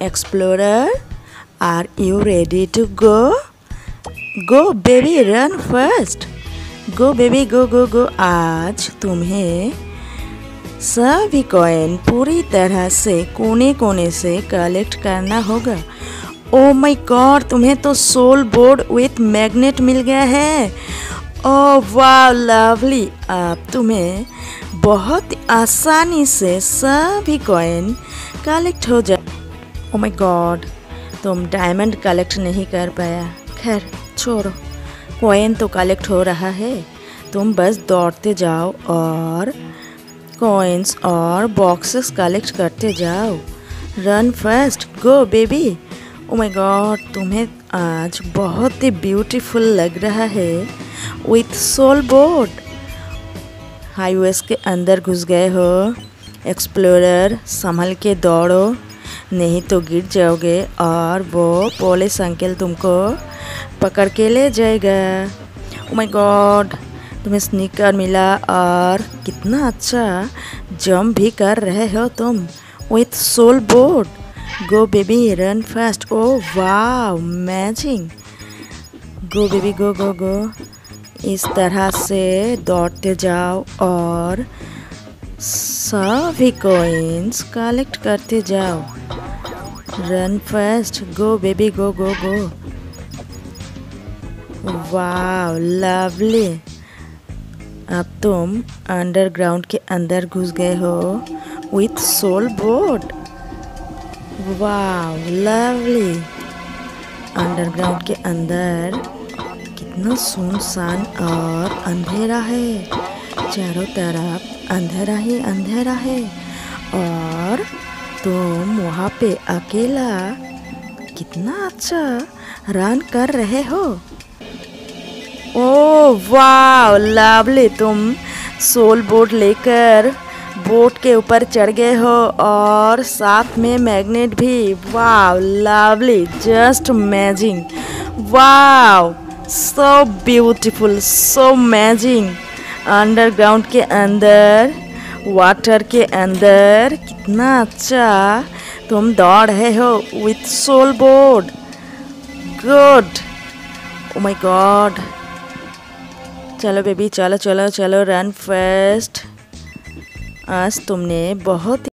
explorer, are you ready to go? Go, baby, run first. Go, baby, go go go. आज तुम्हें सभी coin पूरी तरह से कोने कोने से कलेक्ट करना होगा। ओ माय गॉड तुम्हें तो सोल बोर्ड विथ मैग्नेट मिल गया है। ओ वाह लवली अब तुम्हें बहुत आसानी से सभी कॉइन कलेक्ट हो जाए ओ माय गॉड तुम डायमंड कलेक्ट नहीं कर पाया। खैर, छोड़ो। कॉइन तो कलेक्ट हो रहा है। तुम बस दौड़ते जाओ और कॉइन्स और बॉक्सेस कलेक्ट करते जाओ। Run first go baby oh my god तुम्हें आज बहुत ही ब्यूटीफुल लग रहा है। विथ सोल बोर्ड हाईवेज के अंदर घुस गए हो। एक्सप्लोरर संभल के दौड़ो। नहीं तो गिर जाओगे और वो पुलिस अंकल तुमको पकड़ के ले जाएगा। ओ माय गॉड तुम्हें स्नीकर मिला और कितना अच्छा जंप भी कर रहे हो तुम with soul board go baby run fast ओ वाह मैचिंग गो बेबी गो गो गो इस तरह से दौड़ते जाओ और सभी कोइंस कलेक्ट करते जाओ। Run first go baby go go go वाह लवली अब तुम अंडरग्राउंड के अंदर घुस गए हो विथ सोल बोर्ड वाह लवली अंडरग्राउंड के अंदर कितना सुनसान और अंधेरा है। चारों तरफ़ अंधेरा ही अंधेरा है और तुम वहाँ पे अकेला कितना अच्छा रन कर रहे हो। ओ वाह लवली तुम सोल बोट लेकर बोट के ऊपर चढ़ गए हो और साथ में मैग्नेट भी। वाह लवली जस्ट मैजिंग वाह सो ब्यूटीफुल सो मैजिंग अंडरग्राउंड के अंदर, वाटर के अंदर। कितना अच्छा। तुम दौड़ रहे हो with soul board good my god चलो बेबी चलो चलो चलो रन फ़र्स्ट आज तुमने बहुत